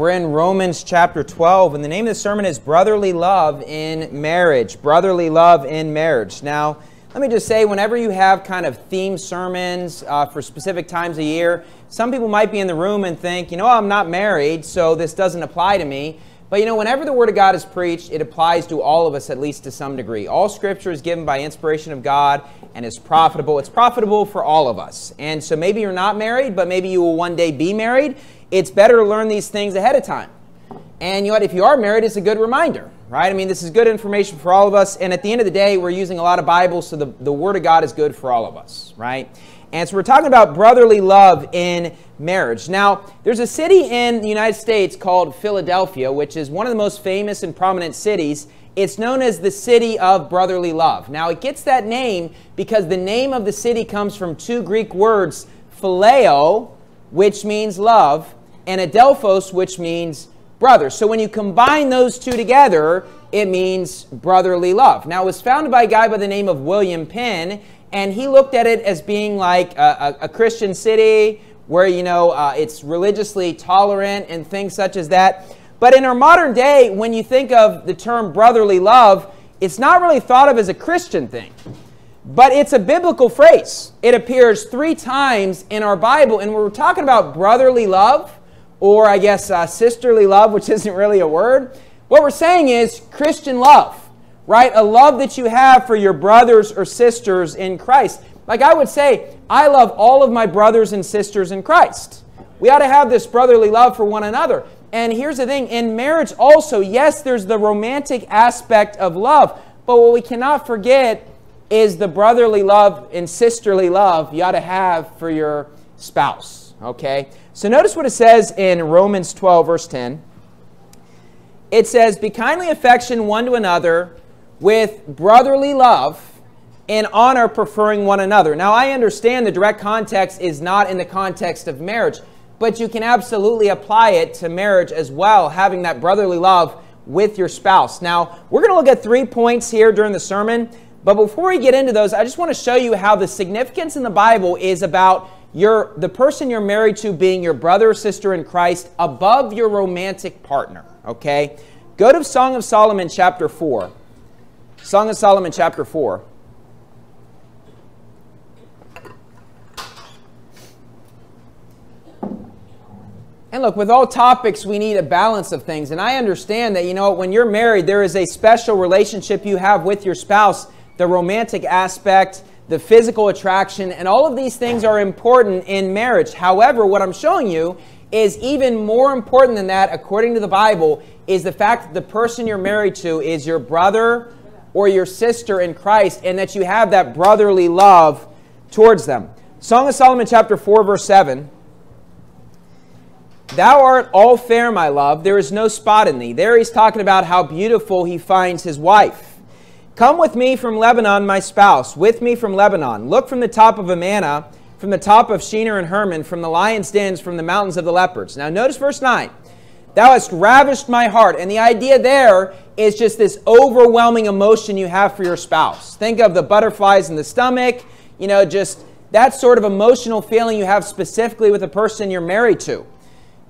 we're in Romans chapter 12, and the name of the sermon is Brotherly Love in Marriage. Brotherly Love in Marriage. Now, let me just say, whenever you have kind of theme sermons uh, for specific times a year, some people might be in the room and think, you know, I'm not married, so this doesn't apply to me. But you know, whenever the Word of God is preached, it applies to all of us at least to some degree. All Scripture is given by inspiration of God and is profitable. It's profitable for all of us. And so maybe you're not married, but maybe you will one day be married it's better to learn these things ahead of time. And you know what? If you are married, it's a good reminder, right? I mean, this is good information for all of us. And at the end of the day, we're using a lot of Bibles, so the, the Word of God is good for all of us, right? And so we're talking about brotherly love in marriage. Now, there's a city in the United States called Philadelphia, which is one of the most famous and prominent cities. It's known as the city of brotherly love. Now, it gets that name because the name of the city comes from two Greek words, phileo, which means love, and adelphos, which means brother. So when you combine those two together, it means brotherly love. Now, it was founded by a guy by the name of William Penn, and he looked at it as being like a, a, a Christian city where, you know, uh, it's religiously tolerant and things such as that. But in our modern day, when you think of the term brotherly love, it's not really thought of as a Christian thing. But it's a biblical phrase. It appears three times in our Bible, and we're talking about brotherly love or I guess uh, sisterly love, which isn't really a word. What we're saying is Christian love, right? A love that you have for your brothers or sisters in Christ. Like I would say, I love all of my brothers and sisters in Christ. We ought to have this brotherly love for one another. And here's the thing in marriage, also, yes, there's the romantic aspect of love, but what we cannot forget is the brotherly love and sisterly love you ought to have for your spouse. Okay? So notice what it says in Romans 12, verse 10. It says, Be kindly affection one to another with brotherly love and honor preferring one another. Now, I understand the direct context is not in the context of marriage, but you can absolutely apply it to marriage as well, having that brotherly love with your spouse. Now, we're going to look at three points here during the sermon, but before we get into those, I just want to show you how the significance in the Bible is about your, the person you're married to being your brother or sister in Christ above your romantic partner. Okay? Go to Song of Solomon, chapter 4. Song of Solomon, chapter 4. And look, with all topics, we need a balance of things. And I understand that, you know, when you're married, there is a special relationship you have with your spouse, the romantic aspect, the physical attraction, and all of these things are important in marriage. However, what I'm showing you is even more important than that, according to the Bible, is the fact that the person you're married to is your brother or your sister in Christ, and that you have that brotherly love towards them. Song of Solomon, chapter 4, verse 7. Thou art all fair, my love. There is no spot in thee. There he's talking about how beautiful he finds his wife. Come with me from Lebanon, my spouse, with me from Lebanon. Look from the top of Amana, from the top of Shenir and Hermon, from the lion's dens, from the mountains of the leopards. Now, notice verse 9. Thou hast ravished my heart. And the idea there is just this overwhelming emotion you have for your spouse. Think of the butterflies in the stomach, you know, just that sort of emotional feeling you have specifically with the person you're married to.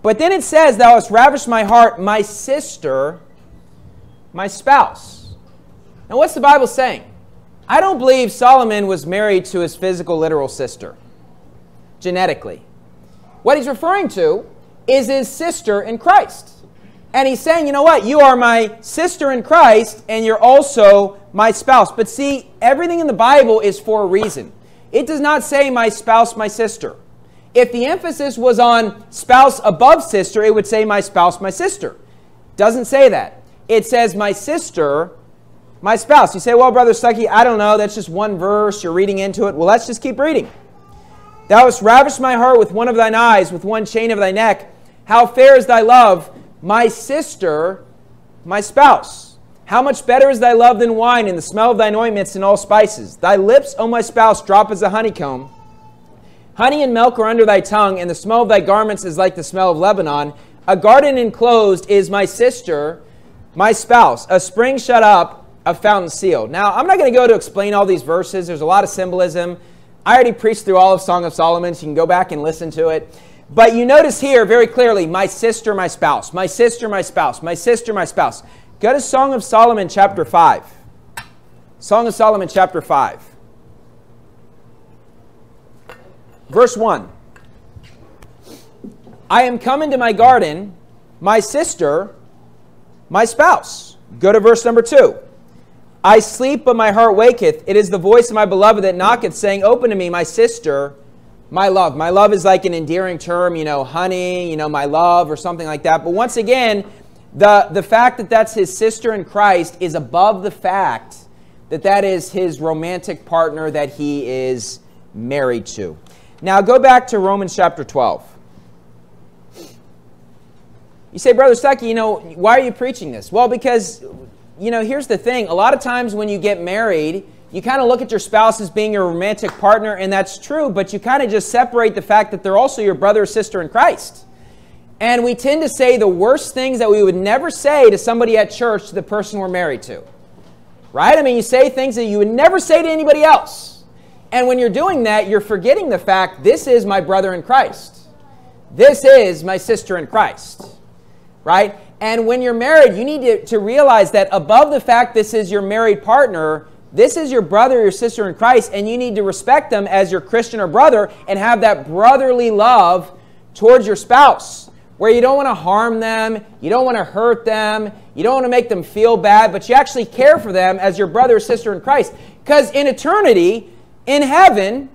But then it says, Thou hast ravished my heart, my sister, my spouse. Now, what's the Bible saying? I don't believe Solomon was married to his physical, literal sister, genetically. What he's referring to is his sister in Christ. And he's saying, you know what? You are my sister in Christ, and you're also my spouse. But see, everything in the Bible is for a reason. It does not say my spouse, my sister. If the emphasis was on spouse above sister, it would say my spouse, my sister. Doesn't say that. It says my sister my spouse. You say, well, Brother Stuckey, I don't know. That's just one verse. You're reading into it. Well, let's just keep reading. Thou hast ravished my heart with one of thine eyes, with one chain of thy neck. How fair is thy love, my sister, my spouse. How much better is thy love than wine, and the smell of thine ointments and all spices. Thy lips, O my spouse, drop as a honeycomb. Honey and milk are under thy tongue, and the smell of thy garments is like the smell of Lebanon. A garden enclosed is my sister, my spouse. A spring shut up a fountain sealed. Now, I'm not going to go to explain all these verses. There's a lot of symbolism. I already preached through all of Song of Solomon, so you can go back and listen to it. But you notice here very clearly, my sister, my spouse, my sister, my spouse, my sister, my spouse. Go to Song of Solomon, chapter 5. Song of Solomon, chapter 5. Verse 1. I am come into my garden, my sister, my spouse. Go to verse number 2. I sleep, but my heart waketh. It is the voice of my beloved that knocketh, saying, Open to me, my sister, my love. My love is like an endearing term, you know, honey, you know, my love, or something like that. But once again, the, the fact that that's his sister in Christ is above the fact that that is his romantic partner that he is married to. Now go back to Romans chapter 12. You say, Brother Stuckey, you know, why are you preaching this? Well, because, you know, here's the thing. A lot of times when you get married, you kind of look at your spouse as being your romantic partner, and that's true, but you kind of just separate the fact that they're also your brother or sister in Christ. And we tend to say the worst things that we would never say to somebody at church to the person we're married to. Right? I mean, you say things that you would never say to anybody else. And when you're doing that, you're forgetting the fact this is my brother in Christ. This is my sister in Christ. Right? And when you're married, you need to, to realize that above the fact this is your married partner, this is your brother your sister in Christ, and you need to respect them as your Christian or brother and have that brotherly love towards your spouse, where you don't want to harm them, you don't want to hurt them, you don't want to make them feel bad, but you actually care for them as your brother or sister in Christ. Because in eternity, in heaven,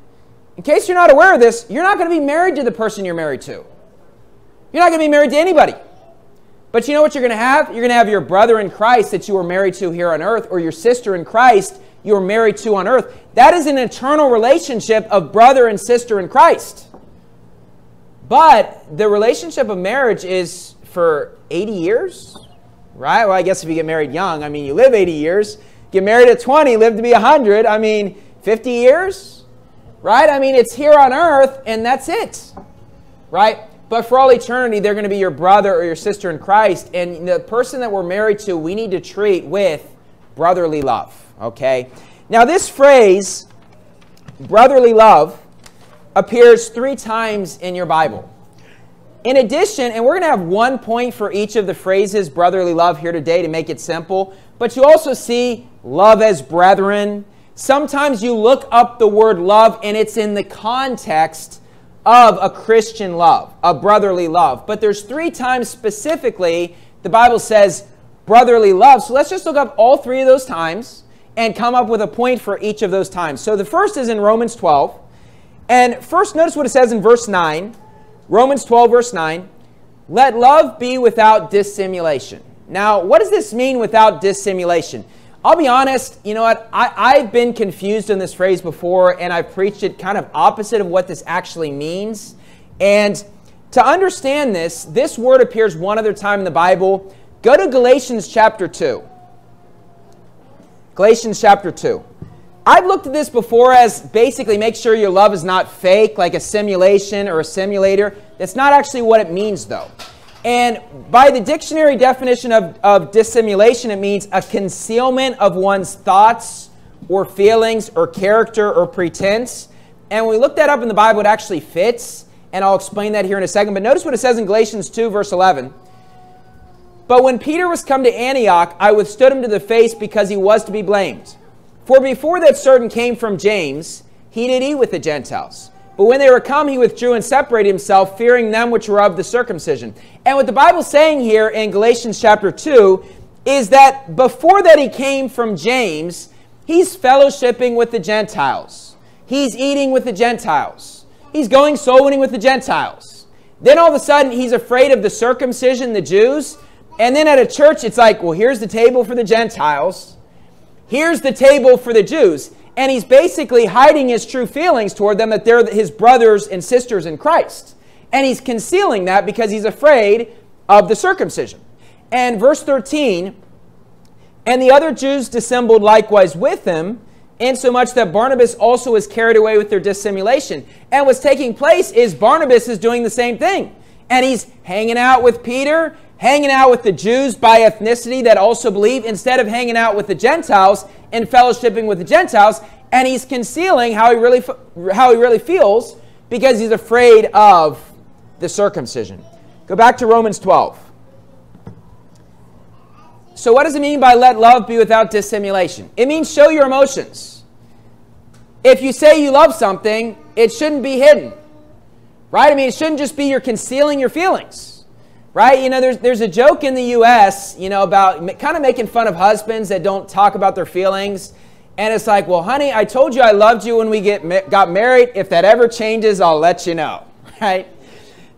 in case you're not aware of this, you're not going to be married to the person you're married to. You're not going to be married to anybody. But you know what you're going to have? You're going to have your brother in Christ that you were married to here on earth, or your sister in Christ you were married to on earth. That is an eternal relationship of brother and sister in Christ. But the relationship of marriage is for 80 years, right? Well, I guess if you get married young, I mean, you live 80 years. Get married at 20, live to be 100. I mean, 50 years, right? I mean, it's here on earth and that's it, right? But for all eternity, they're going to be your brother or your sister in Christ. And the person that we're married to, we need to treat with brotherly love. Okay? Now, this phrase, brotherly love, appears three times in your Bible. In addition, and we're going to have one point for each of the phrases brotherly love here today to make it simple, but you also see love as brethren. Sometimes you look up the word love and it's in the context of a Christian love, a brotherly love. But there's three times specifically the Bible says brotherly love. So let's just look up all three of those times and come up with a point for each of those times. So the first is in Romans 12. And first, notice what it says in verse 9. Romans 12, verse 9. Let love be without dissimulation. Now, what does this mean without dissimulation? I'll be honest, you know what? I, have been confused in this phrase before, and I've preached it kind of opposite of what this actually means. And to understand this, this word appears one other time in the Bible. Go to Galatians chapter 2. Galatians chapter 2. I've looked at this before as basically make sure your love is not fake, like a simulation or a simulator. That's not actually what it means, though. And by the dictionary definition of, of dissimulation, it means a concealment of one's thoughts or feelings or character or pretense. And when we look that up in the Bible, it actually fits. And I'll explain that here in a second. But notice what it says in Galatians 2, verse 11. But when Peter was come to Antioch, I withstood him to the face because he was to be blamed. For before that certain came from James, he did eat with the Gentiles. But when they were come, he withdrew and separated himself, fearing them which were of the circumcision. And what the Bible's saying here in Galatians chapter 2 is that before that he came from James, he's fellowshipping with the Gentiles. He's eating with the Gentiles. He's going soul winning with the Gentiles. Then all of a sudden, he's afraid of the circumcision, the Jews, and then at a church, it's like, well, here's the table for the Gentiles, here's the table for the Jews. And he's basically hiding his true feelings toward them that they're his brothers and sisters in Christ. And he's concealing that because he's afraid of the circumcision. And verse 13, and the other Jews dissembled likewise with him, insomuch that Barnabas also was carried away with their dissimulation. And what's taking place is Barnabas is doing the same thing. And he's hanging out with Peter hanging out with the Jews by ethnicity that also believe instead of hanging out with the Gentiles and fellowshipping with the Gentiles, and he's concealing how he really how he really feels because he's afraid of the circumcision. Go back to Romans 12. So, what does it mean by let love be without dissimulation? It means show your emotions. If you say you love something, it shouldn't be hidden, right? I mean, it shouldn't just be you're concealing your feelings, right? You know, there's, there's a joke in the U.S., you know, about kind of making fun of husbands that don't talk about their feelings. And it's like, well, honey, I told you I loved you when we get got married. If that ever changes, I'll let you know, right?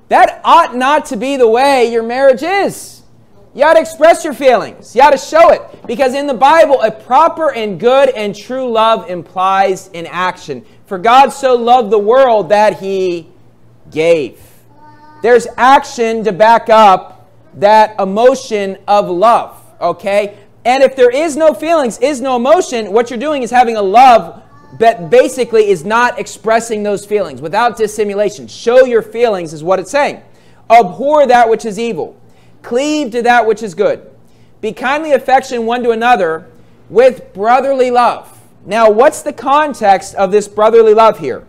That ought not to be the way your marriage is. You ought to express your feelings. You ought to show it. Because in the Bible, a proper and good and true love implies an action. For God so loved the world that he gave. There's action to back up that emotion of love, okay? And if there is no feelings, is no emotion, what you're doing is having a love that basically is not expressing those feelings without dissimulation. Show your feelings is what it's saying. Abhor that which is evil. Cleave to that which is good. Be kindly affectionate one to another with brotherly love. Now, what's the context of this brotherly love here?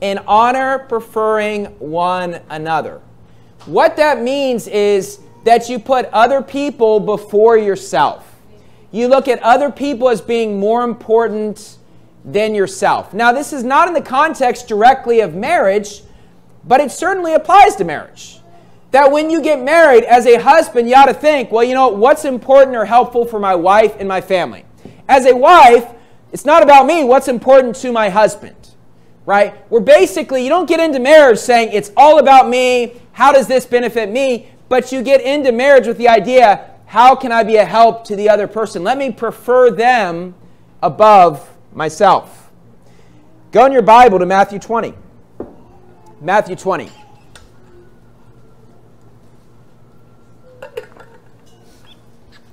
In honor, preferring one another. What that means is that you put other people before yourself. You look at other people as being more important than yourself. Now, this is not in the context directly of marriage, but it certainly applies to marriage that when you get married as a husband, you ought to think, well, you know, what's important or helpful for my wife and my family? As a wife, it's not about me, what's important to my husband, right? We're basically, you don't get into marriage saying it's all about me, how does this benefit me? But you get into marriage with the idea, how can I be a help to the other person? Let me prefer them above myself. Go in your Bible to Matthew 20. Matthew 20.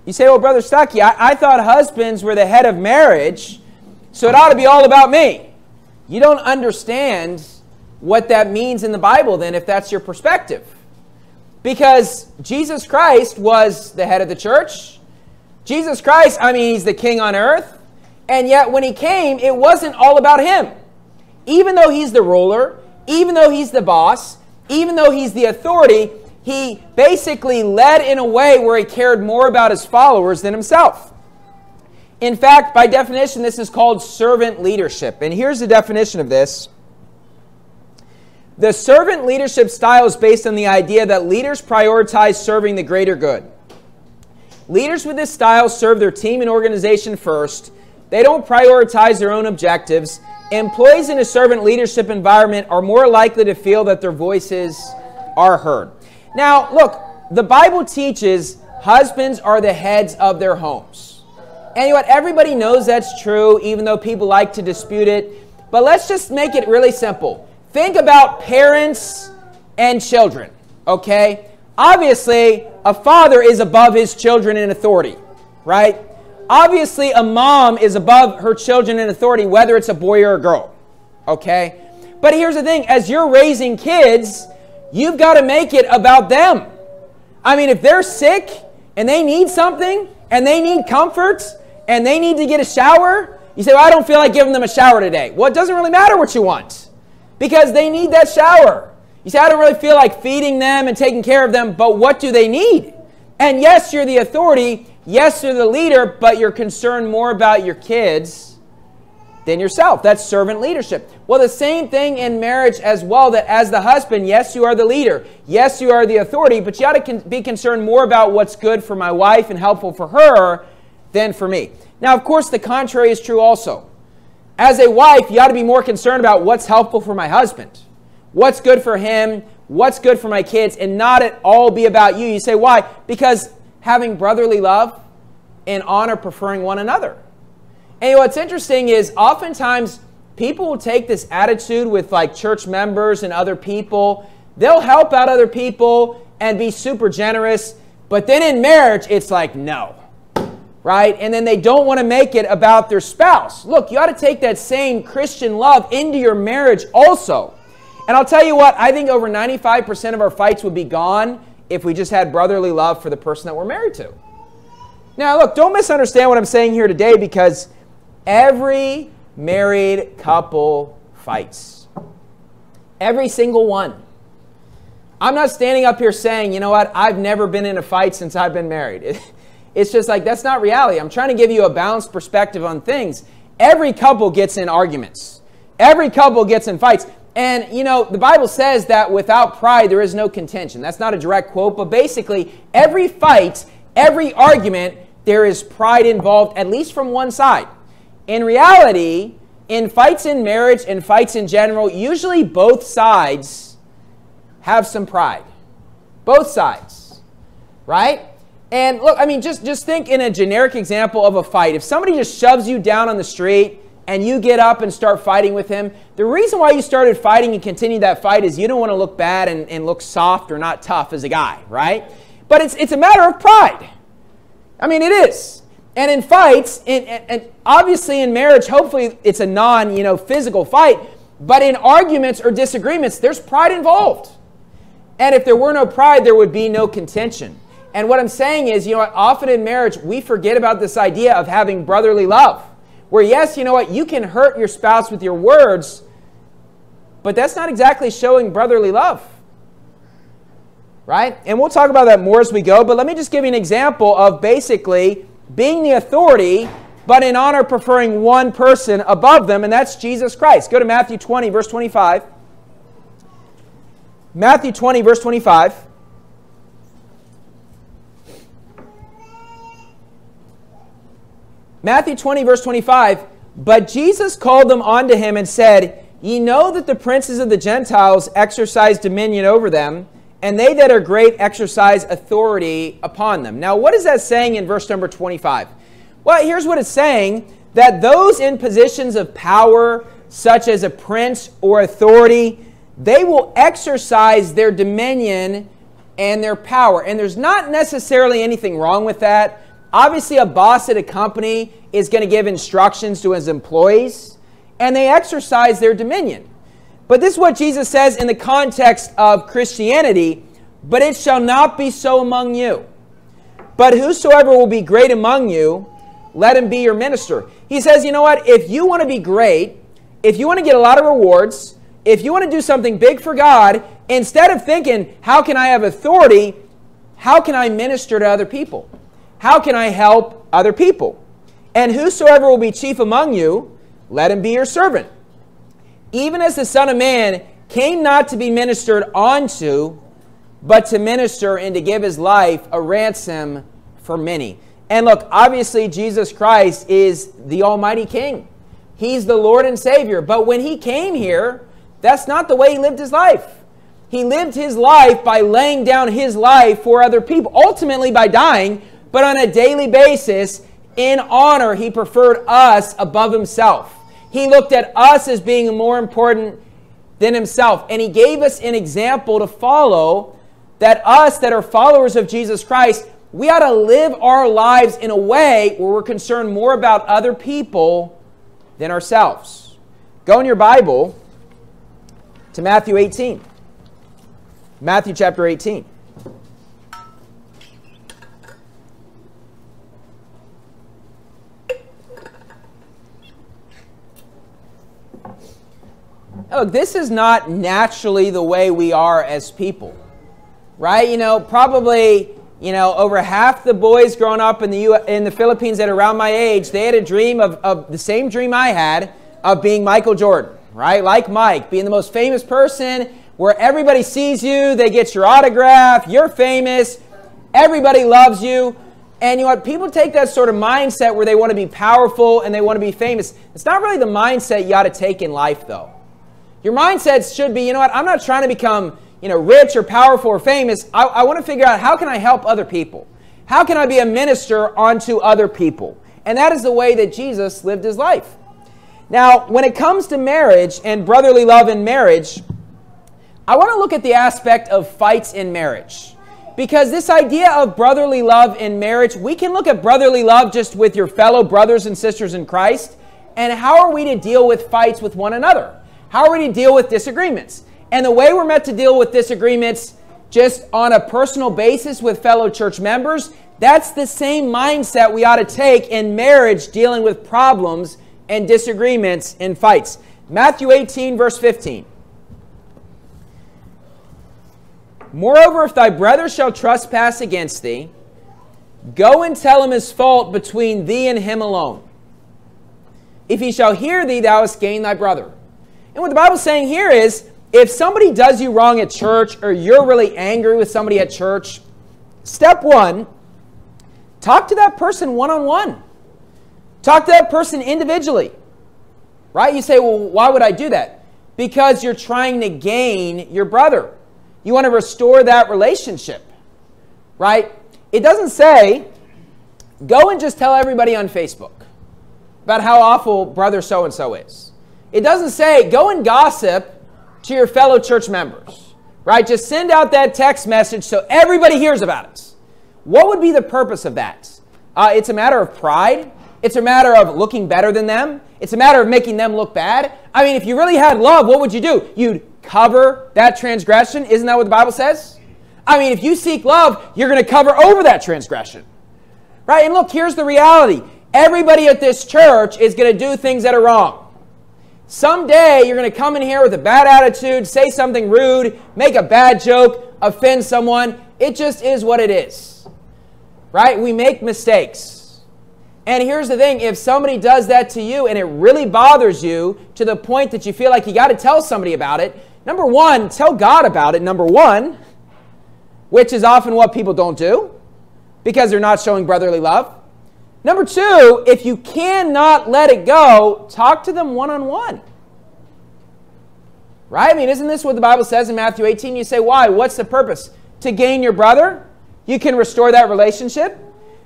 You say, well, Brother Stuckey, I, I thought husbands were the head of marriage, so it ought to be all about me. You don't understand what that means in the Bible, then, if that's your perspective. Because Jesus Christ was the head of the church. Jesus Christ, I mean, he's the king on earth. And yet, when he came, it wasn't all about him. Even though he's the ruler, even though he's the boss, even though he's the authority, he basically led in a way where he cared more about his followers than himself. In fact, by definition, this is called servant leadership. And here's the definition of this the servant leadership style is based on the idea that leaders prioritize serving the greater good. Leaders with this style serve their team and organization first. They don't prioritize their own objectives. Employees in a servant leadership environment are more likely to feel that their voices are heard. Now, look, the Bible teaches husbands are the heads of their homes. Know what? Everybody knows that's true, even though people like to dispute it. But let's just make it really simple. Think about parents and children, okay? Obviously, a father is above his children in authority, right? Obviously, a mom is above her children in authority, whether it's a boy or a girl, okay? But here's the thing as you're raising kids, You've got to make it about them. I mean, if they're sick and they need something and they need comfort and they need to get a shower, you say, Well, I don't feel like giving them a shower today. Well, it doesn't really matter what you want because they need that shower. You say, I don't really feel like feeding them and taking care of them, but what do they need? And yes, you're the authority. Yes, you're the leader, but you're concerned more about your kids than yourself. That's servant leadership. Well, the same thing in marriage as well, that as the husband, yes, you are the leader. Yes, you are the authority, but you ought to be concerned more about what's good for my wife and helpful for her than for me. Now, of course, the contrary is true also. As a wife, you ought to be more concerned about what's helpful for my husband, what's good for him, what's good for my kids, and not at all be about you. You say, why? Because having brotherly love and honor preferring one another. And what's interesting is oftentimes people will take this attitude with like church members and other people. They'll help out other people and be super generous, but then in marriage, it's like, no. Right? And then they don't want to make it about their spouse. Look, you ought to take that same Christian love into your marriage also. And I'll tell you what, I think over 95% of our fights would be gone if we just had brotherly love for the person that we're married to. Now, look, don't misunderstand what I'm saying here today because Every married couple fights. Every single one. I'm not standing up here saying, you know what, I've never been in a fight since I've been married. It's just like, that's not reality. I'm trying to give you a balanced perspective on things. Every couple gets in arguments, every couple gets in fights. And, you know, the Bible says that without pride, there is no contention. That's not a direct quote, but basically, every fight, every argument, there is pride involved, at least from one side. In reality, in fights in marriage and fights in general, usually both sides have some pride. Both sides, right? And look, I mean, just, just think in a generic example of a fight. If somebody just shoves you down on the street and you get up and start fighting with him, the reason why you started fighting and continued that fight is you don't want to look bad and, and look soft or not tough as a guy, right? But it's, it's a matter of pride. I mean, it is. And in fights, in, and obviously in marriage, hopefully it's a non, you know, physical fight, but in arguments or disagreements, there's pride involved. And if there were no pride, there would be no contention. And what I'm saying is, you know what, often in marriage, we forget about this idea of having brotherly love. Where, yes, you know what, you can hurt your spouse with your words, but that's not exactly showing brotherly love. Right? And we'll talk about that more as we go, but let me just give you an example of basically being the authority, but in honor preferring one person above them, and that's Jesus Christ. Go to Matthew 20, verse 25. Matthew 20, verse 25. Matthew 20, verse 25. But Jesus called them unto him and said, Ye know that the princes of the Gentiles exercise dominion over them and they that are great exercise authority upon them. Now, what is that saying in verse number 25? Well, here's what it's saying that those in positions of power, such as a prince or authority, they will exercise their dominion and their power. And there's not necessarily anything wrong with that. Obviously, a boss at a company is going to give instructions to his employees, and they exercise their dominion. But this is what Jesus says in the context of Christianity but it shall not be so among you. But whosoever will be great among you, let him be your minister. He says, you know what? If you want to be great, if you want to get a lot of rewards, if you want to do something big for God, instead of thinking, how can I have authority? How can I minister to other people? How can I help other people? And whosoever will be chief among you, let him be your servant even as the Son of Man came not to be ministered unto, but to minister and to give his life a ransom for many. And look, obviously, Jesus Christ is the Almighty King. He's the Lord and Savior. But when he came here, that's not the way he lived his life. He lived his life by laying down his life for other people, ultimately by dying, but on a daily basis, in honor, he preferred us above himself. He looked at us as being more important than himself. And he gave us an example to follow that us that are followers of Jesus Christ, we ought to live our lives in a way where we're concerned more about other people than ourselves. Go in your Bible to Matthew 18. Matthew chapter 18. Look, this is not naturally the way we are as people, right? You know, probably, you know, over half the boys growing up in the, U- in the Philippines at around my age, they had a dream of, of the same dream I had of being Michael Jordan, right? Like Mike, being the most famous person where everybody sees you, they get your autograph, you're famous, everybody loves you. And you know what? People take that sort of mindset where they want to be powerful and they want to be famous. It's not really the mindset you ought to take in life, though. Your mindset should be, you know what, I'm not trying to become, you know, rich or powerful or famous. I, I want to figure out how can I help other people? How can I be a minister unto other people? And that is the way that Jesus lived his life. Now, when it comes to marriage and brotherly love in marriage, I want to look at the aspect of fights in marriage. Because this idea of brotherly love in marriage, we can look at brotherly love just with your fellow brothers and sisters in Christ. And how are we to deal with fights with one another? How are we to deal with disagreements? And the way we're meant to deal with disagreements just on a personal basis with fellow church members, that's the same mindset we ought to take in marriage dealing with problems and disagreements and fights. Matthew 18, verse 15. Moreover, if thy brother shall trespass against thee, go and tell him his fault between thee and him alone. If he shall hear thee, thou hast gained thy brother. And what the Bible's saying here is if somebody does you wrong at church or you're really angry with somebody at church, step one, talk to that person one on one. Talk to that person individually. Right? You say, well, why would I do that? Because you're trying to gain your brother. You want to restore that relationship. Right? It doesn't say, go and just tell everybody on Facebook about how awful brother so and so is. It doesn't say, go and gossip to your fellow church members, right? Just send out that text message so everybody hears about it. What would be the purpose of that? Uh, it's a matter of pride. It's a matter of looking better than them. It's a matter of making them look bad. I mean, if you really had love, what would you do? You'd cover that transgression. Isn't that what the Bible says? I mean, if you seek love, you're going to cover over that transgression. Right? And look, here's the reality everybody at this church is going to do things that are wrong. Someday you're going to come in here with a bad attitude, say something rude, make a bad joke, offend someone. It just is what it is. Right? We make mistakes. And here's the thing if somebody does that to you and it really bothers you to the point that you feel like you got to tell somebody about it, number one, tell God about it, number one, which is often what people don't do because they're not showing brotherly love. Number two, if you cannot let it go, talk to them one on one. Right? I mean, isn't this what the Bible says in Matthew 18? You say, why? What's the purpose? To gain your brother? You can restore that relationship.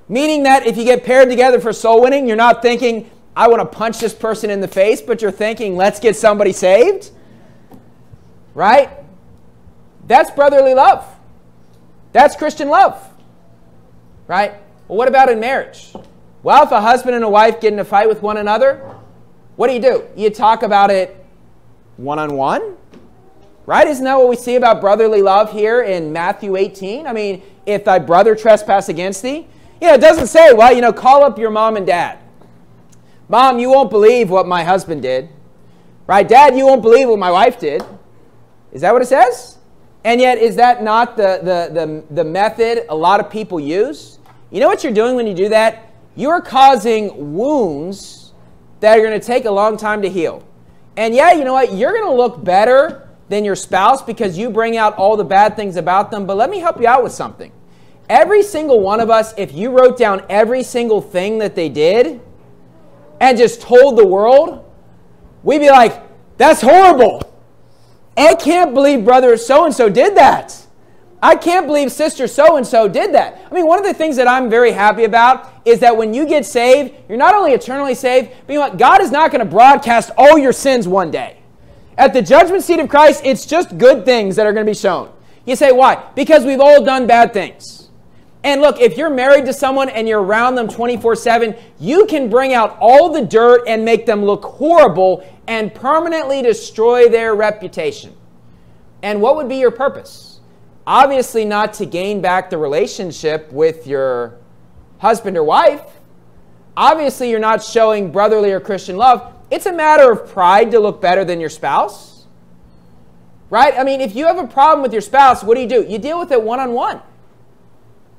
Meaning that if you get paired together for soul winning, you're not thinking, I want to punch this person in the face, but you're thinking, let's get somebody saved. Right? That's brotherly love. That's Christian love. Right? Well, what about in marriage? Well, if a husband and a wife get in a fight with one another, what do you do? You talk about it one on one, right? Isn't that what we see about brotherly love here in Matthew 18? I mean, if thy brother trespass against thee, yeah, it doesn't say, well, you know, call up your mom and dad. Mom, you won't believe what my husband did. Right? Dad, you won't believe what my wife did. Is that what it says? And yet, is that not the, the, the, the method a lot of people use? You know what you're doing when you do that? You're causing wounds that are going to take a long time to heal. And yeah, you know what? You're going to look better than your spouse because you bring out all the bad things about them. But let me help you out with something. Every single one of us, if you wrote down every single thing that they did and just told the world, we'd be like, that's horrible. I can't believe brother so and so did that. I can't believe sister so and so did that. I mean, one of the things that I'm very happy about is that when you get saved, you're not only eternally saved, but you know what? God is not going to broadcast all your sins one day. At the judgment seat of Christ, it's just good things that are going to be shown. You say, why? Because we've all done bad things. And look, if you're married to someone and you're around them 24 7, you can bring out all the dirt and make them look horrible and permanently destroy their reputation. And what would be your purpose? Obviously, not to gain back the relationship with your husband or wife. Obviously, you're not showing brotherly or Christian love. It's a matter of pride to look better than your spouse. Right? I mean, if you have a problem with your spouse, what do you do? You deal with it one on one.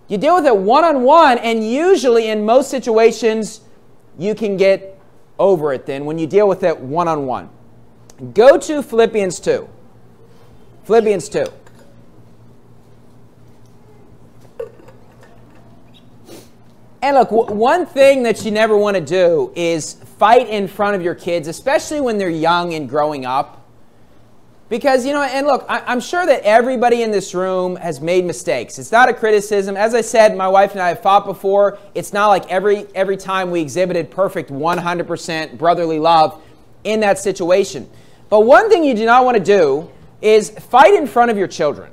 You deal with it one on one, and usually in most situations, you can get over it then when you deal with it one on one. Go to Philippians 2. Philippians 2. And look, one thing that you never want to do is fight in front of your kids, especially when they're young and growing up. Because, you know, and look, I, am sure that everybody in this room has made mistakes. It's not a criticism. As I said, my wife and I have fought before. It's not like every, every time we exhibited perfect 100% brotherly love in that situation. But one thing you do not want to do is fight in front of your children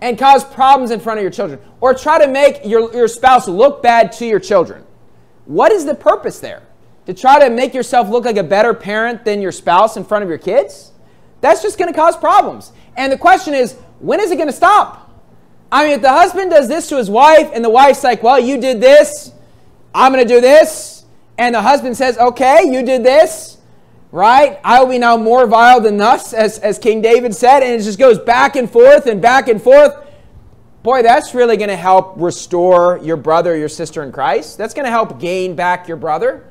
and cause problems in front of your children or try to make your, your spouse look bad to your children. What is the purpose there? To try to make yourself look like a better parent than your spouse in front of your kids? That's just going to cause problems. And the question is, when is it going to stop? I mean, if the husband does this to his wife and the wife's like, well, you did this, I'm going to do this, and the husband says, okay, you did this, right? I will be now more vile than thus, as, as King David said, and it just goes back and forth and back and forth. boy, that's really going to help restore your brother your sister in Christ. That's going to help gain back your brother.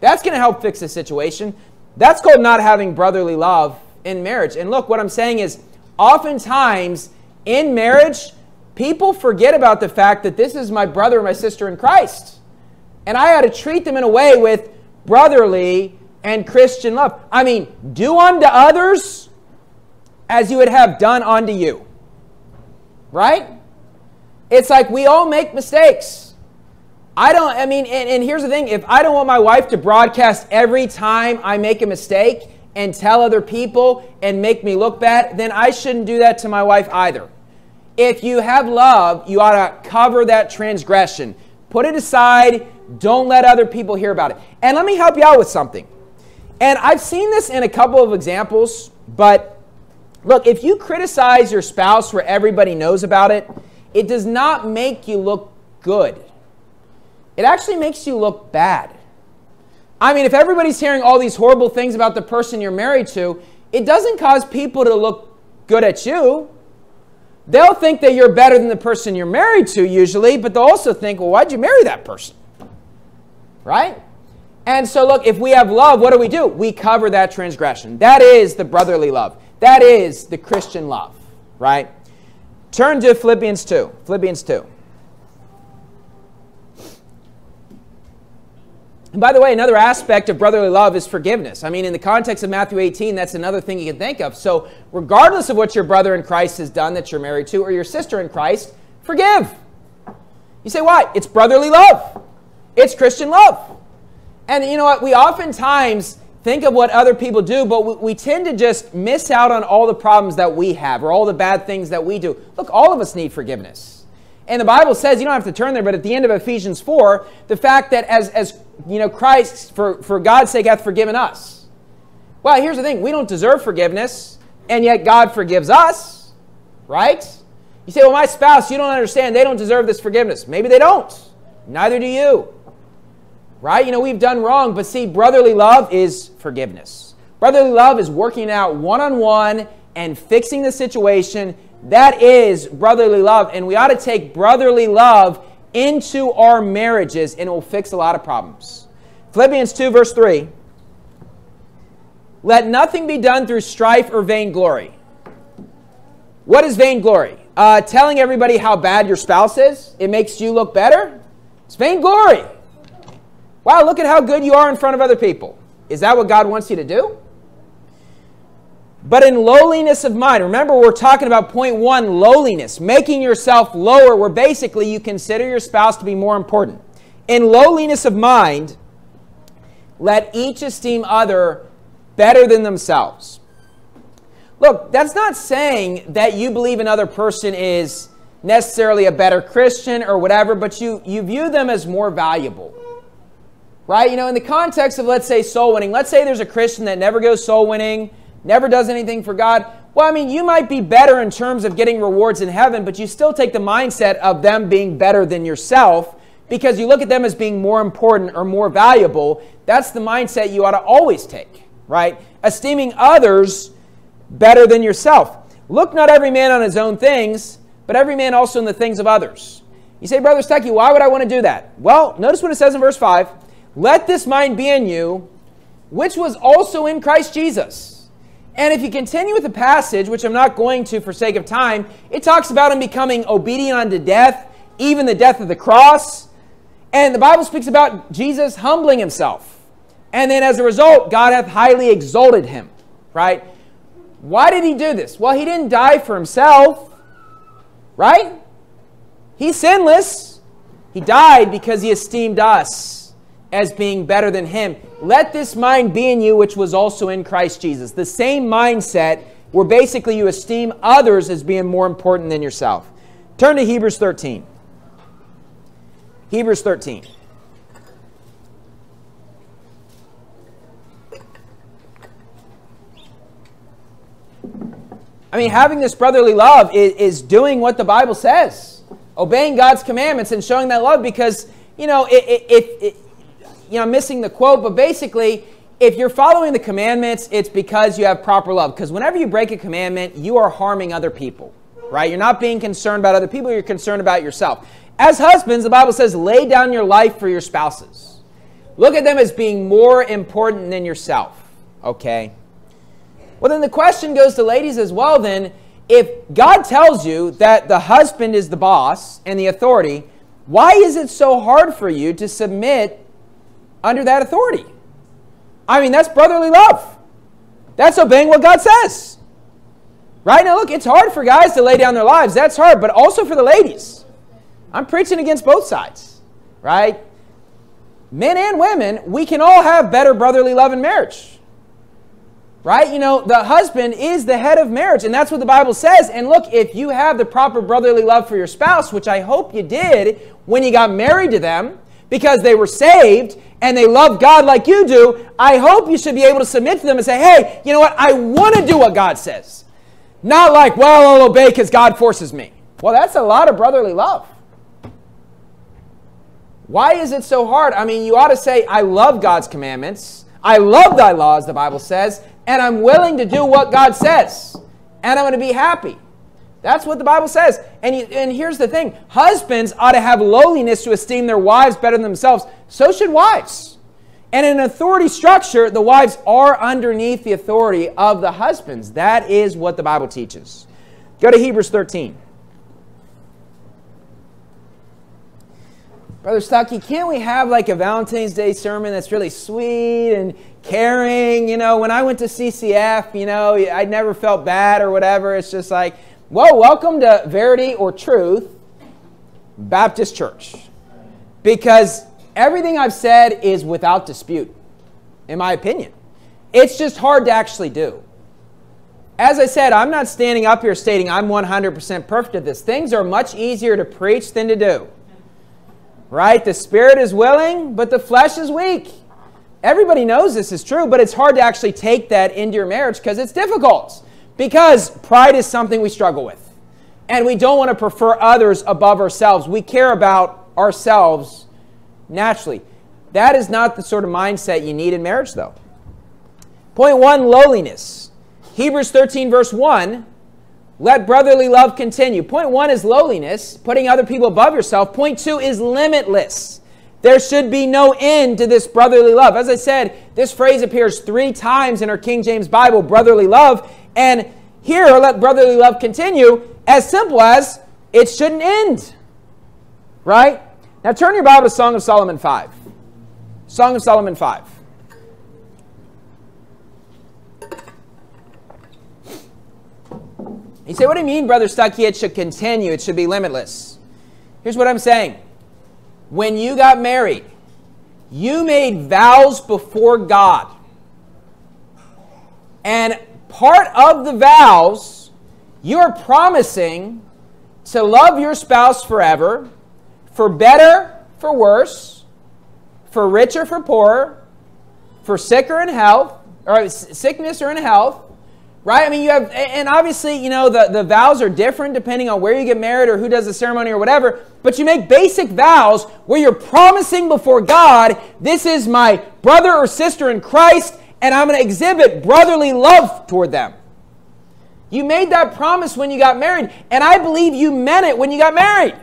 That's going to help fix the situation. That's called not having brotherly love in marriage. And look, what I'm saying is oftentimes in marriage, people forget about the fact that this is my brother or my sister in Christ. And I ought to treat them in a way with brotherly and Christian love. I mean, do unto others as you would have done unto you. Right? It's like we all make mistakes. I don't, I mean, and, and, here's the thing if I don't want my wife to broadcast every time I make a mistake and tell other people and make me look bad, then I shouldn't do that to my wife either. If you have love, you ought to cover that transgression. Put it aside. Don't let other people hear about it. And let me help you out with something. And I've seen this in a couple of examples, but look, if you criticize your spouse where everybody knows about it, it does not make you look good. It actually makes you look bad. I mean, if everybody's hearing all these horrible things about the person you're married to, it doesn't cause people to look good at you. They'll think that you're better than the person you're married to, usually, but they'll also think, well, why'd you marry that person? Right? And so, look, if we have love, what do we do? We cover that transgression. That is the brotherly love. That is the Christian love, right? Turn to Philippians 2. Philippians 2. And by the way, another aspect of brotherly love is forgiveness. I mean, in the context of Matthew 18, that's another thing you can think of. So, regardless of what your brother in Christ has done that you're married to, or your sister in Christ, forgive. You say, why? It's brotherly love, it's Christian love. And you know what? We oftentimes think of what other people do, but we, we, tend to just miss out on all the problems that we have or all the bad things that we do. Look, all of us need forgiveness. And the Bible says, you don't have to turn there, but at the end of Ephesians 4, the fact that as, as you know, Christ, for, for God's sake, hath forgiven us. Well, here's the thing we don't deserve forgiveness, and yet God forgives us, right? You say, well, my spouse, you don't understand. They don't deserve this forgiveness. Maybe they don't. Neither do you right? You know, we've done wrong, but see, brotherly love is forgiveness. Brotherly love is working out one on one and fixing the situation. That is brotherly love. And we ought to take brotherly love into our marriages, and it will fix a lot of problems. Philippians 2, verse 3 Let nothing be done through strife or vainglory. What is vainglory? Uh, telling everybody how bad your spouse is. It makes you look better. It's vainglory. Wow, look at how good you are in front of other people. Is that what God wants you to do? But in lowliness of mind, remember we're talking about point one lowliness, making yourself lower, where basically you consider your spouse to be more important. In lowliness of mind, let each esteem other better than themselves. Look, that's not saying that you believe another person is necessarily a better Christian or whatever, but you, you view them as more valuable right? You know, in the context of, let's say, soul winning, let's say there's a Christian that never goes soul winning, never does anything for God. Well, I mean, you might be better in terms of getting rewards in heaven, but you still take the mindset of them being better than yourself because you look at them as being more important or more valuable. That's the mindset you ought to always take, right? Esteeming others better than yourself. Look not every man on his own things, but every man also in the things of others. You say, Brother Stuckey, why would I want to do that? Well, notice what it says in verse 5 let this mind be in you, which was also in Christ Jesus. And if you continue with the passage, which I'm not going to for sake of time, it talks about him becoming obedient unto death, even the death of the cross. And the Bible speaks about Jesus humbling himself. And then as a result, God hath highly exalted him, right? Why did he do this? Well, he didn't die for himself, right? He's sinless. He died because he esteemed us as being better than him. Let this mind be in you, which was also in Christ Jesus. The same mindset where basically you esteem others as being more important than yourself. Turn to Hebrews 13. Hebrews 13. I mean, having this brotherly love is, is doing what the Bible says, obeying God's commandments and showing that love because, you know, if, you know, missing the quote, but basically, if you're following the commandments, it's because you have proper love. Because whenever you break a commandment, you are harming other people. right? You're not being concerned about other people, you're concerned about yourself. As husbands, the Bible says, lay down your life for your spouses. Look at them as being more important than yourself, okay? Well, then the question goes to ladies as well, then. If God tells you that the husband is the boss and the authority, why is it so hard for you to submit under that authority? I mean, that's brotherly love. That's obeying what God says. Right? Now, look, it's hard for guys to lay down their lives. That's hard, but also for the ladies. I'm preaching against both sides, right? Men and women, we can all have better brotherly love in marriage. Right? You know, the husband is the head of marriage, and that's what the Bible says. And look, if you have the proper brotherly love for your spouse, which I hope you did when you got married to them, because they were saved and they love God like you do, I hope you should be able to submit to them and say, hey, you know what? I want to do what God says. Not like, well, I'll obey because God forces me. Well, that's a lot of brotherly love. Why is it so hard? I mean, you ought to say, I love God's commandments. I love thy laws, the Bible says, and I'm willing to do what God says. And I'm going to be happy. That's what the Bible says. And, and here's the thing husbands ought to have lowliness to esteem their wives better than themselves. So should wives. And in an authority structure, the wives are underneath the authority of the husbands. That is what the Bible teaches. Go to Hebrews 13. Brother Stuckey, can't we have like a Valentine's Day sermon that's really sweet and caring? You know, when I went to CCF, you know, I never felt bad or whatever. It's just like, well, welcome to Verity or Truth Baptist Church. Because everything I've said is without dispute, in my opinion. It's just hard to actually do. As I said, I'm not standing up here stating I'm 100% perfect at this. Things are much easier to preach than to do. Right? The spirit is willing, but the flesh is weak. Everybody knows this is true, but it's hard to actually take that into your marriage because it's difficult. Because pride is something we struggle with. And we don't want to prefer others above ourselves. We care about ourselves naturally. That is not the sort of mindset you need in marriage, though. Point one lowliness. Hebrews 13, verse 1 let brotherly love continue. Point one is lowliness, putting other people above yourself. Point two is limitless. There should be no end to this brotherly love. As I said, this phrase appears three times in our King James Bible, brotherly love. And here, let brotherly love continue, as simple as it shouldn't end. Right? Now turn your Bible to Song of Solomon 5. Song of Solomon 5. You say, what do you mean, Brother Stuckey? It should continue. It should be limitless. Here's what I'm saying. When you got married, you made vows before God. And part of the vows, you're promising to love your spouse forever, for better, for worse, for richer, for poorer, for sicker in health, or sickness or in health, right? I mean, you have, and obviously, you know, the, the vows are different depending on where you get married or who does the ceremony or whatever, but you make basic vows where you're promising before God, this is my brother or sister in Christ, and I'm going to exhibit brotherly love toward them. You made that promise when you got married, and I believe you meant it when you got married.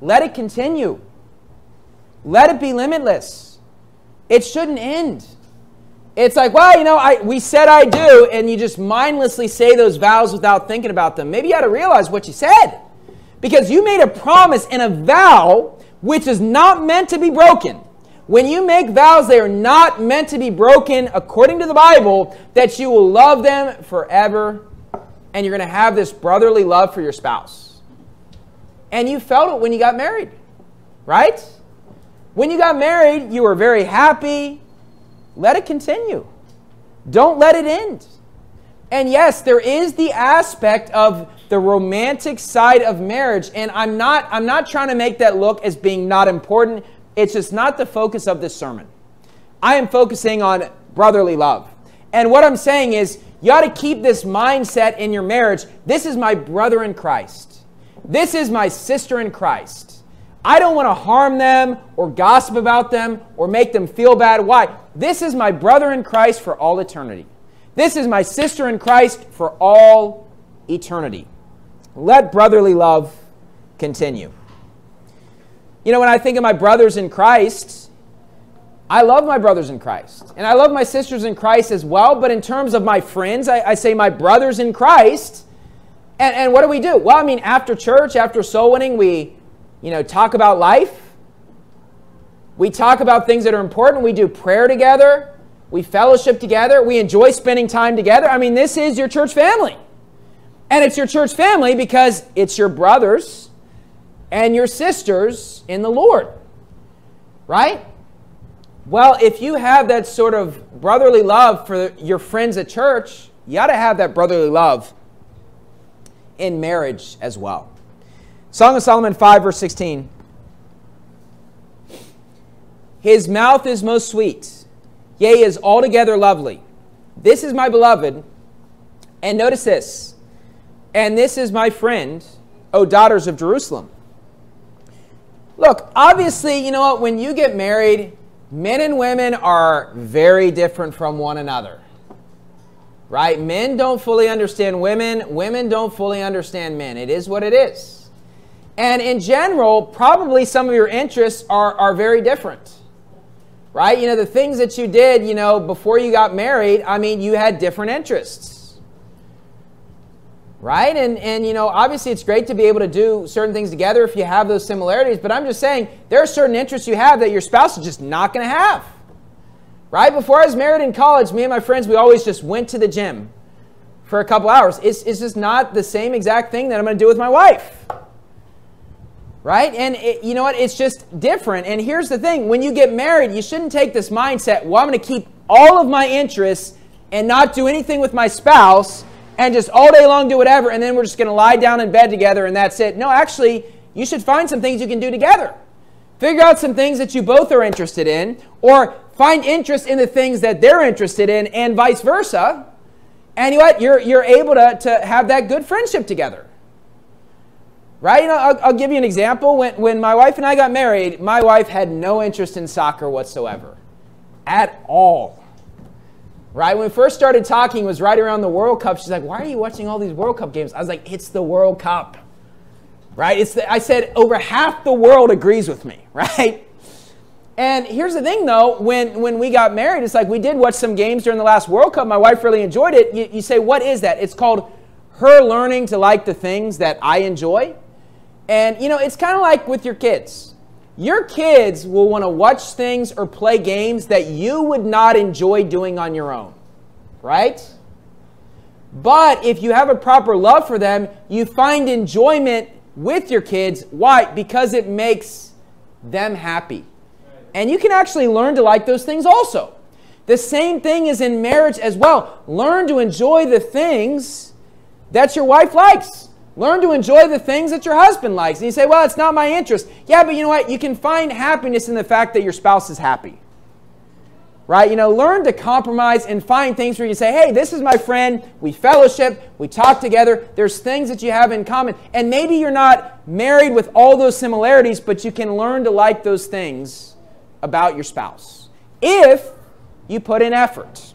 Let it continue. Let it be limitless. It shouldn't end. It's like, well, you know, I, we said I do, and you just mindlessly say those vows without thinking about them. Maybe you ought to realize what you said. Because you made a promise and a vow which is not meant to be broken. When you make vows, they are not meant to be broken according to the Bible, that you will love them forever and you're going to have this brotherly love for your spouse. And you felt it when you got married, right? When you got married, you were very happy, let it continue. Don't let it end. And yes, there is the aspect of the romantic side of marriage, and I'm not I'm not trying to make that look as being not important. It's just not the focus of this sermon. I am focusing on brotherly love. And what I'm saying is you ought to keep this mindset in your marriage. This is my brother in Christ. This is my sister in Christ. I don't want to harm them or gossip about them or make them feel bad. Why? This is my brother in Christ for all eternity. This is my sister in Christ for all eternity. Let brotherly love continue. You know, when I think of my brothers in Christ, I love my brothers in Christ. And I love my sisters in Christ as well. But in terms of my friends, I, I say my brothers in Christ. And, and what do we do? Well, I mean, after church, after soul winning, we, you know, talk about life. We talk about things that are important. We do prayer together. We fellowship together. We enjoy spending time together. I mean, this is your church family. And it's your church family because it's your brothers and your sisters in the Lord. Right? Well, if you have that sort of brotherly love for your friends at church, you got to have that brotherly love in marriage as well. Song of Solomon 5, verse 16. His mouth is most sweet, yea, is altogether lovely. This is my beloved. And notice this. And this is my friend, O daughters of Jerusalem. Look, obviously, you know what? When you get married, men and women are very different from one another. Right? Men don't fully understand women, women don't fully understand men. It is what it is. And in general, probably some of your interests are, are very different. Right? You know, the things that you did, you know, before you got married, I mean, you had different interests right? And, and, you know, obviously it's great to be able to do certain things together if you have those similarities, but I'm just saying there are certain interests you have that your spouse is just not going to have, right? Before I was married in college, me and my friends, we always just went to the gym for a couple hours. It's, it's just not the same exact thing that I'm going to do with my wife. Right? And it, you know what? It's just different. And here's the thing when you get married, you shouldn't take this mindset, well, I'm going to keep all of my interests and not do anything with my spouse and just all day long do whatever, and then we're just going to lie down in bed together and that's it. No, actually, you should find some things you can do together. Figure out some things that you both are interested in, or find interest in the things that they're interested in, and vice versa. And you know what? You're, you're able to, to have that good friendship together. Right? You know, I'll, I'll give you an example. When, when my wife and I got married, my wife had no interest in soccer whatsoever. At all right? When we first started talking, was right around the World Cup. She's like, "Why are you watching all these World Cup games?" I was like, "It's the World Cup." Right? It's the, I said over half the world agrees with me, right? And here's the thing though, when when we got married, it's like we did watch some games during the last World Cup. My wife really enjoyed it. You, you say, "What is that?" It's called her learning to like the things that I enjoy. And you know, it's kind of like with your kids your kids will want to watch things or play games that you would not enjoy doing on your own, right? But if you have a proper love for them, you find enjoyment with your kids. Why? Because it makes them happy. And you can actually learn to like those things also. The same thing is in marriage as well. Learn to enjoy the things that your wife likes. Learn to enjoy the things that your husband likes. And you say, well, it's not my interest. Yeah, but you know what? You can find happiness in the fact that your spouse is happy. Right? You know, learn to compromise and find things where you say, hey, this is my friend. We fellowship. We talk together. There's things that you have in common. And maybe you're not married with all those similarities, but you can learn to like those things about your spouse if you put in effort.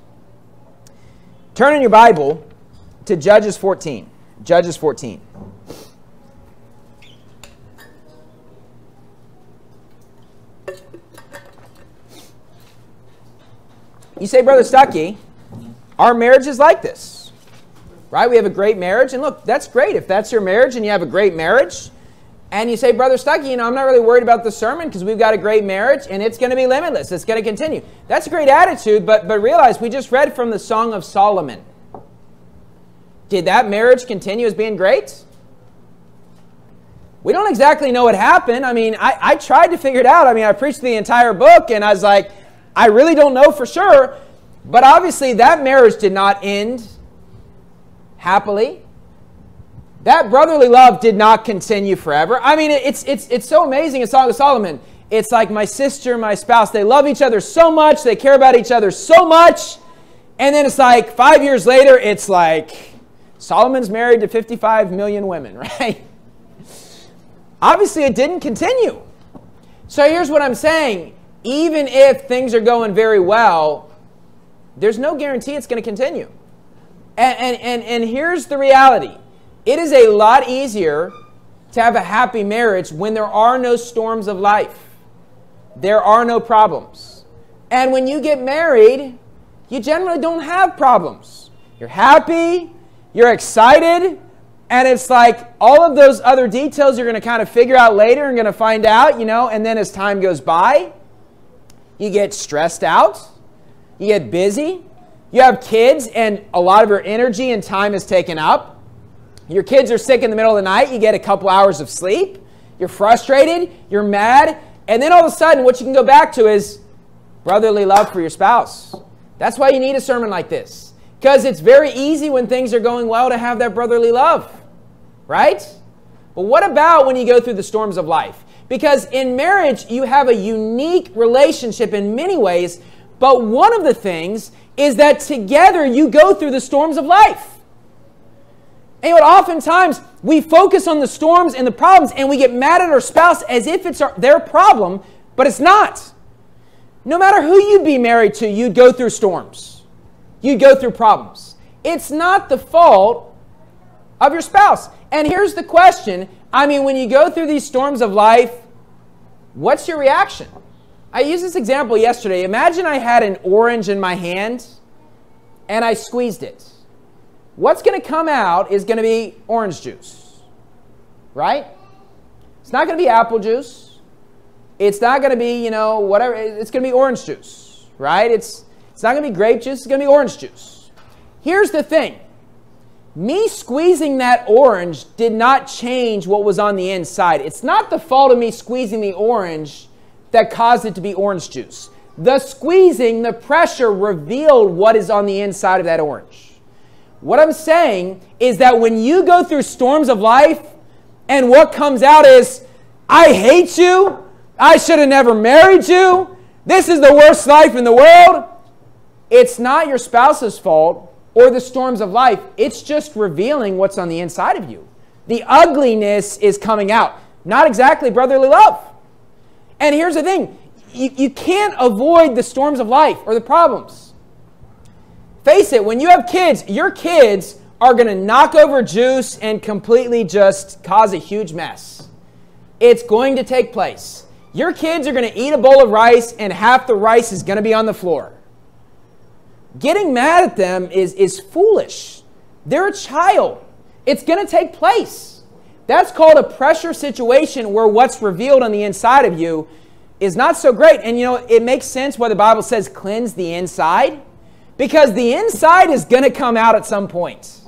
Turn in your Bible to Judges 14. Judges 14. You say, Brother Stuckey, our marriage is like this. Right? We have a great marriage. And look, that's great. If that's your marriage and you have a great marriage, and you say, Brother Stuckey, you know, I'm not really worried about the sermon because we've got a great marriage and it's going to be limitless. It's going to continue. That's a great attitude, but, but realize we just read from the Song of Solomon. Did that marriage continue as being great? We don't exactly know what happened. I mean, I, I tried to figure it out. I mean, I preached the entire book and I was like, I really don't know for sure. But obviously, that marriage did not end happily. That brotherly love did not continue forever. I mean, it's, it's, it's so amazing in Song of Solomon. It's like my sister, my spouse, they love each other so much, they care about each other so much. And then it's like five years later, it's like Solomon's married to 55 million women, right? Obviously, it didn't continue. So here's what I'm saying even if things are going very well, there's no guarantee it's going to continue. And, and, and, and here's the reality It is a lot easier to have a happy marriage when there are no storms of life. There are no problems. And when you get married, you generally don't have problems. You're happy, you're excited, and it's like all of those other details you're going to kind of figure out later and going to find out, you know, and then as time goes by, you get stressed out, you get busy, you have kids, and a lot of your energy and time is taken up. Your kids are sick in the middle of the night, you get a couple hours of sleep, you're frustrated, you're mad, and then all of a sudden, what you can go back to is brotherly love for your spouse. That's why you need a sermon like this. Because it's very easy when things are going well to have that brotherly love, right? But what about when you go through the storms of life? Because in marriage, you have a unique relationship in many ways, but one of the things is that together you go through the storms of life. And you know, oftentimes we focus on the storms and the problems and we get mad at our spouse as if it's our, their problem, but it's not. No matter who you'd be married to, you'd go through storms you go through problems. It's not the fault of your spouse. And here's the question I mean, when you go through these storms of life, what's your reaction? I used this example yesterday. Imagine I had an orange in my hand and I squeezed it. What's going to come out is going to be orange juice, right? It's not going to be apple juice. It's not going to be, you know, whatever. It's going to be orange juice, right? It's it's not going to be grape juice, it's going to be orange juice. Here's the thing me squeezing that orange did not change what was on the inside. It's not the fault of me squeezing the orange that caused it to be orange juice. The squeezing, the pressure revealed what is on the inside of that orange. What I'm saying is that when you go through storms of life and what comes out is, I hate you, I should have never married you, this is the worst life in the world, it's not your spouse's fault or the storms of life. It's just revealing what's on the inside of you. The ugliness is coming out, not exactly brotherly love. And here's the thing you, you can't avoid the storms of life or the problems. Face it, when you have kids, your kids are going to knock over juice and completely just cause a huge mess. It's going to take place. Your kids are going to eat a bowl of rice and half the rice is going to be on the floor. Getting mad at them is, is foolish. They're a child. It's going to take place. That's called a pressure situation where what's revealed on the inside of you is not so great. And you know, it makes sense why the Bible says cleanse the inside, because the inside is going to come out at some point.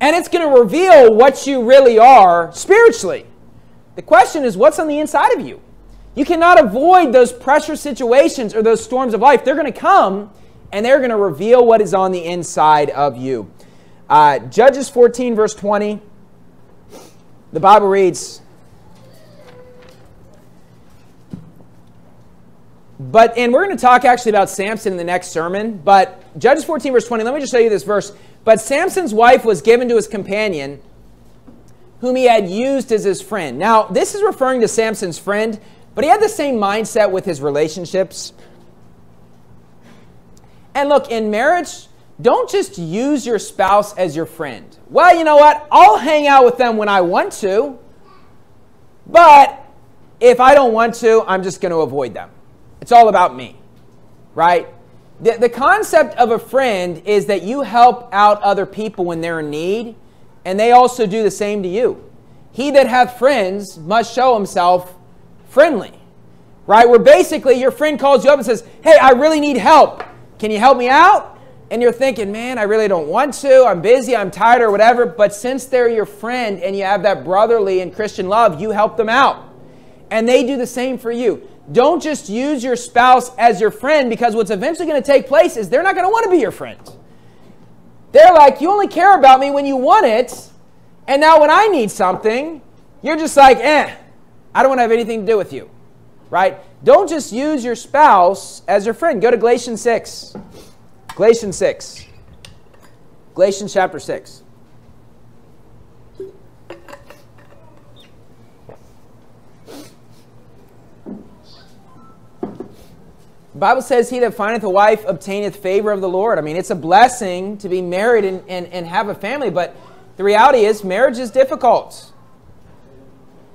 And it's going to reveal what you really are spiritually. The question is, what's on the inside of you? You cannot avoid those pressure situations or those storms of life. They're going to come and they're going to reveal what is on the inside of you. Uh, Judges 14, verse 20, the Bible reads, But, and we're going to talk actually about Samson in the next sermon, but Judges 14, verse 20, let me just show you this verse. But Samson's wife was given to his companion, whom he had used as his friend. Now, this is referring to Samson's friend, but he had the same mindset with his relationships. And look, in marriage, don't just use your spouse as your friend. Well, you know what? I'll hang out with them when I want to, but if I don't want to, I'm just going to avoid them. It's all about me, right? The, the concept of a friend is that you help out other people when they're in need, and they also do the same to you. He that hath friends must show himself friendly, right? Where basically your friend calls you up and says, Hey, I really need help. Can you help me out? And you're thinking, man, I really don't want to. I'm busy, I'm tired, or whatever. But since they're your friend and you have that brotherly and Christian love, you help them out. And they do the same for you. Don't just use your spouse as your friend because what's eventually going to take place is they're not going to want to be your friend. They're like, you only care about me when you want it. And now when I need something, you're just like, eh, I don't want to have anything to do with you. Right? Don't just use your spouse as your friend. Go to Galatians 6. Galatians 6. Galatians chapter 6. The Bible says, He that findeth a wife obtaineth favor of the Lord. I mean, it's a blessing to be married and, and, and have a family, but The reality is, marriage is difficult.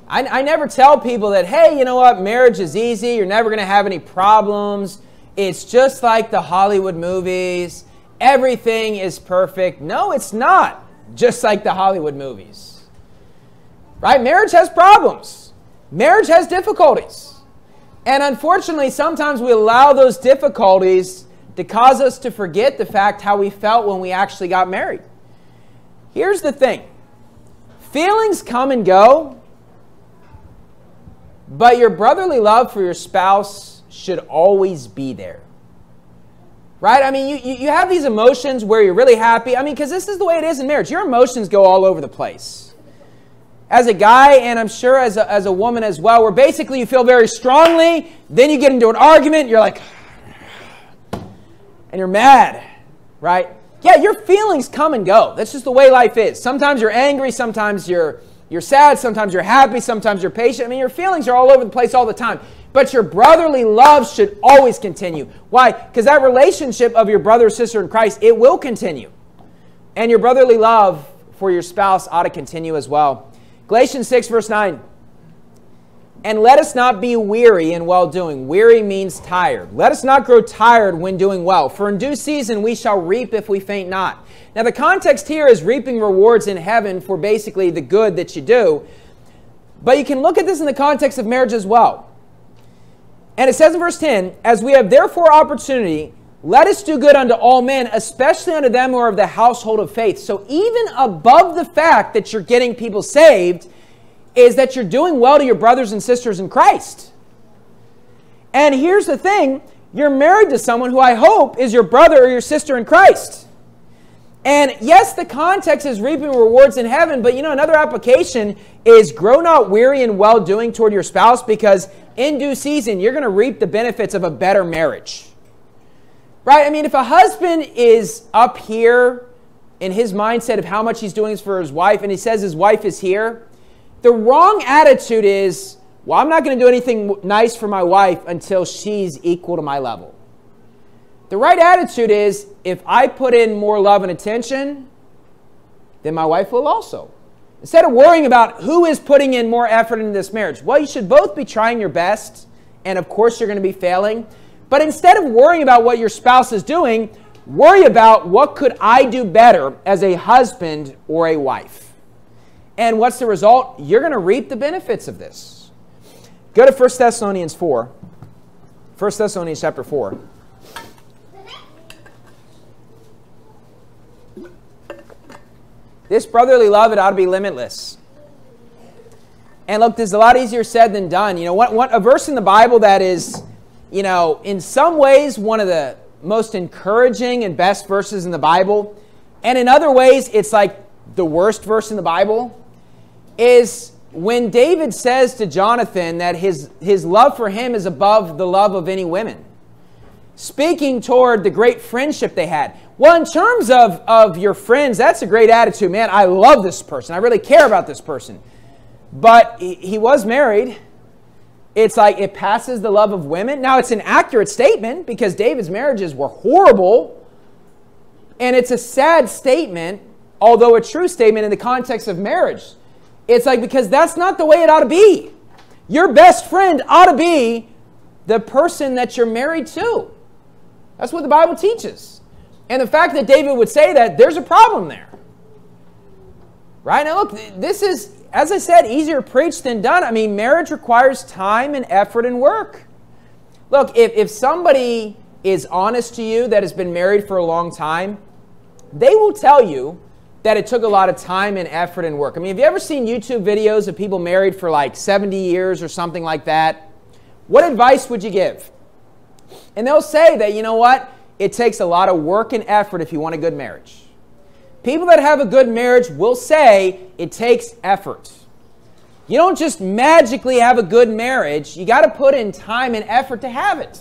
I, I never tell people that, hey, you know what, marriage is easy, you're never going to have any problems. It's just like the Hollywood movies, everything is perfect. No, it's not just like the Hollywood movies. Right? Marriage has problems, marriage has difficulties. And unfortunately, sometimes we allow those difficulties to cause us to forget the fact how we felt when we actually got married. Here's the thing feelings come and go, but your brotherly love for your spouse should always be there. Right? I mean, you, you have these emotions where you're really happy. I mean, because this is the way it is in marriage. Your emotions go all over the place. As a guy, and I'm sure as a, as a woman as well, where basically you feel very strongly, then you get into an argument, you're like, and you're mad, right? Yeah, your feelings come and go. That's just the way life is. Sometimes you're angry, sometimes you're you're sad, sometimes you're happy, sometimes you're patient. I mean, your feelings are all over the place all the time. But your brotherly love should always continue. Why? Because that relationship of your brother or sister in Christ, it will continue. And your brotherly love for your spouse ought to continue as well. Galatians 6, verse 9. And let us not be weary in well doing. Weary means tired. Let us not grow tired when doing well, for in due season we shall reap if we faint not. Now, the context here is reaping rewards in heaven for basically the good that you do. But you can look at this in the context of marriage as well. And it says in verse 10 As we have therefore opportunity, let us do good unto all men, especially unto them who are of the household of faith. So, even above the fact that you're getting people saved, is that you're doing well to your brothers and sisters in Christ. And here's the thing you're married to someone who I hope is your brother or your sister in Christ. And yes, the context is reaping rewards in heaven, but you know, another application is grow not weary in well doing toward your spouse because in due season you're going to reap the benefits of a better marriage. Right? I mean, if a husband is up here in his mindset of how much he's doing for his wife and he says his wife is here, the wrong attitude is, well, I'm not going to do anything nice for my wife until she's equal to my level. The right attitude is, if I put in more love and attention, then my wife will also. Instead of worrying about who is putting in more effort into this marriage, well, you should both be trying your best, and of course, you're going to be failing. But instead of worrying about what your spouse is doing, worry about what could I do better as a husband or a wife. And what's the result? You're going to reap the benefits of this. Go to 1 Thessalonians 4. 1 Thessalonians chapter 4. This brotherly love, it ought to be limitless. And look, this is a lot easier said than done. You know, what, what a verse in the Bible that is, you know, in some ways one of the most encouraging and best verses in the Bible. And in other ways, it's like the worst verse in the Bible is when David says to Jonathan that his, his love for him is above the love of any women, speaking toward the great friendship they had. Well, in terms of, of your friends, that's a great attitude. Man, I love this person. I really care about this person. But he, he was married. It's like it passes the love of women. Now, it's an accurate statement because David's marriages were horrible. And it's a sad statement, although a true statement in the context of marriage. It's like, because that's not the way it ought to be. Your best friend ought to be the person that you're married to. That's what the Bible teaches. And the fact that David would say that, there's a problem there. Right? Now, look, this is, as I said, easier preached than done. I mean, marriage requires time and effort and work. Look, if, if somebody is honest to you that has been married for a long time, they will tell you that it took a lot of time and effort and work. I mean, have you ever seen YouTube videos of people married for like 70 years or something like that? What advice would you give? And they'll say that, you know what? It takes a lot of work and effort if you want a good marriage. People that have a good marriage will say it takes effort. You don't just magically have a good marriage, you got to put in time and effort to have it.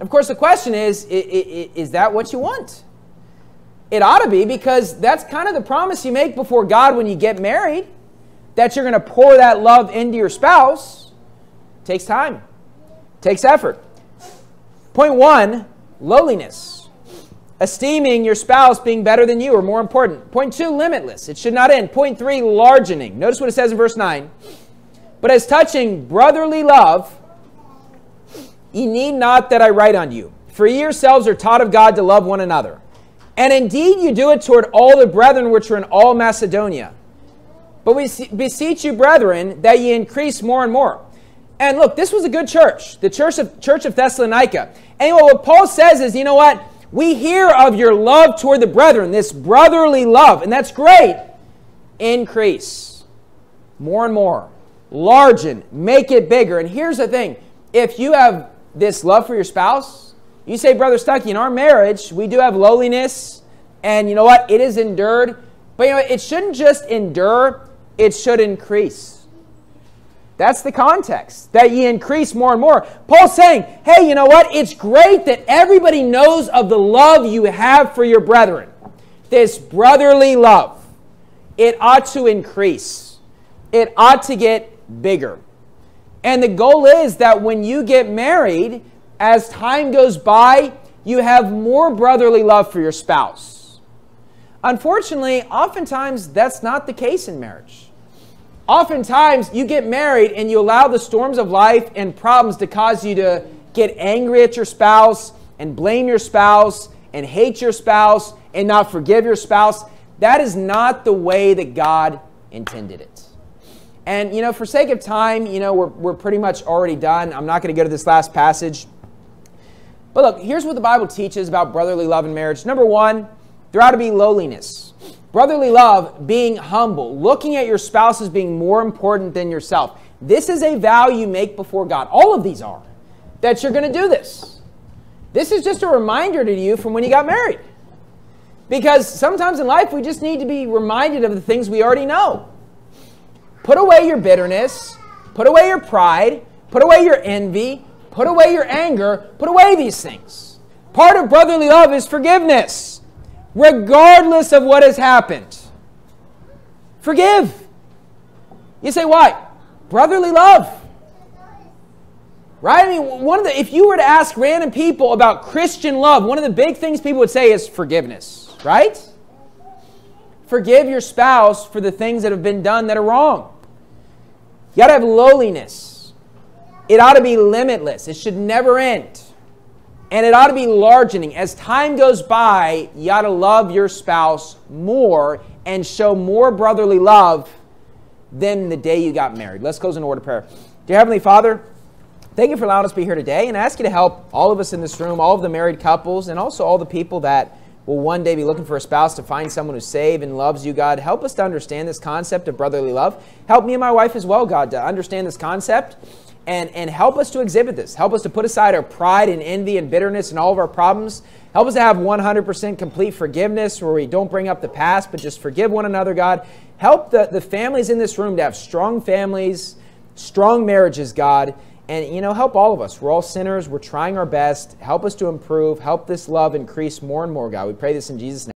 Of course, the question is is that what you want? It ought to be because that's kind of the promise you make before God when you get married that you're going to pour that love into your spouse. It takes time, it takes effort. Point one lowliness. esteeming your spouse being better than you or more important. Point two, limitless. It should not end. Point three, largening. Notice what it says in verse 9. But as touching brotherly love, ye need not that I write on you, for ye yourselves are taught of God to love one another. And indeed you do it toward all the brethren which are in all Macedonia. But we beseech you, brethren, that ye increase more and more. And look, this was a good church, the church of Church of Thessalonica. Anyway, what Paul says is, you know what? We hear of your love toward the brethren, this brotherly love, and that's great. Increase more and more, largen, make it bigger. And here's the thing if you have this love for your spouse, you say, Brother Stuckey, in our marriage, we do have lowliness, and you know what? It is endured. But you know, it shouldn't just endure, it should increase. That's the context, that ye increase more and more. Paul's saying, hey, you know what? It's great that everybody knows of the love you have for your brethren. This brotherly love. It ought to increase, it ought to get bigger. And the goal is that when you get married, as time goes by, you have more brotherly love for your spouse. Unfortunately, oftentimes that's not the case in marriage. Oftentimes, you get married and you allow the storms of life and problems to cause you to get angry at your spouse and blame your spouse and hate your spouse and not forgive your spouse. That is not the way that God intended it. And, you know, for sake of time, you know, we're, we're pretty much already done. I'm not going to go to this last passage. But look, here's what the Bible teaches about brotherly love in marriage. Number one, there ought to be lowliness. Brotherly love, being humble, looking at your spouse as being more important than yourself. This is a vow you make before God. All of these are that you're going to do this. This is just a reminder to you from when you got married. Because sometimes in life we just need to be reminded of the things we already know. Put away your bitterness, put away your pride, put away your envy, put away your anger, put away these things. Part of brotherly love is forgiveness regardless of what has happened. Forgive. You say, why? Brotherly love. Right? I mean, one of the, if you were to ask random people about Christian love, one of the big things people would say is forgiveness, right? Forgive your spouse for the things that have been done that are wrong. You got to have lowliness. It ought to be limitless. It should never end. And it ought to be largening. As time goes by, you ought to love your spouse more and show more brotherly love than the day you got married. Let's close in order of prayer. Dear Heavenly Father, thank you for allowing us to be here today and I ask you to help all of us in this room, all of the married couples, and also all the people that will one day be looking for a spouse to find someone who's saved and loves you, God. Help us to understand this concept of brotherly love. Help me and my wife as well, God, to understand this concept and, and help us to exhibit this. Help us to put aside our pride and envy and bitterness and all of our problems. Help us to have 100% complete forgiveness where we don't bring up the past, but just forgive one another, God. Help the, the families in this room to have strong families, strong marriages, God. And, you know, help all of us. We're all sinners. We're trying our best. Help us to improve. Help this love increase more and more, God. We pray this in Jesus' name.